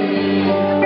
Música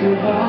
goodbye.